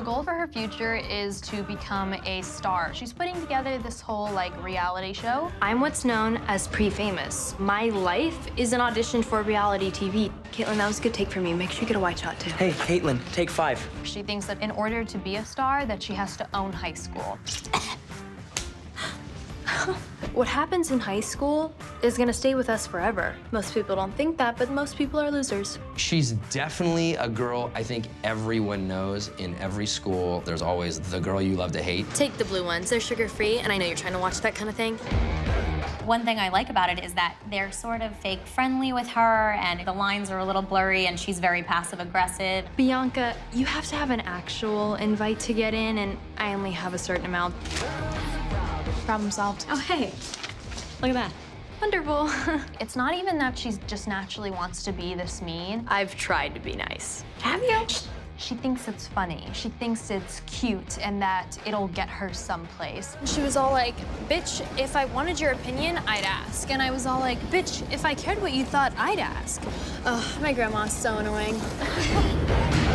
Her goal for her future is to become a star. She's putting together this whole like reality show. I'm what's known as pre-famous. My life is an audition for reality TV. Caitlin, that was a good take for me. Make sure you get a white shot too. Hey, Caitlin, take five. She thinks that in order to be a star, that she has to own high school. What happens in high school is gonna stay with us forever. Most people don't think that, but most people are losers. She's definitely a girl I think everyone knows in every school. There's always the girl you love to hate. Take the blue ones. They're sugar-free, and I know you're trying to watch that kind of thing. One thing I like about it is that they're sort of fake friendly with her, and the lines are a little blurry, and she's very passive aggressive. Bianca, you have to have an actual invite to get in, and I only have a certain amount. Problem solved. Oh, hey. Look at that. Wonderful. It's not even that she just naturally wants to be this mean. I've tried to be nice. Have you? She thinks it's funny. She thinks it's cute and that it'll get her someplace. She was all like, bitch, if I wanted your opinion, I'd ask. And I was all like, bitch, if I cared what you thought, I'd ask. Ugh, my grandma's so annoying.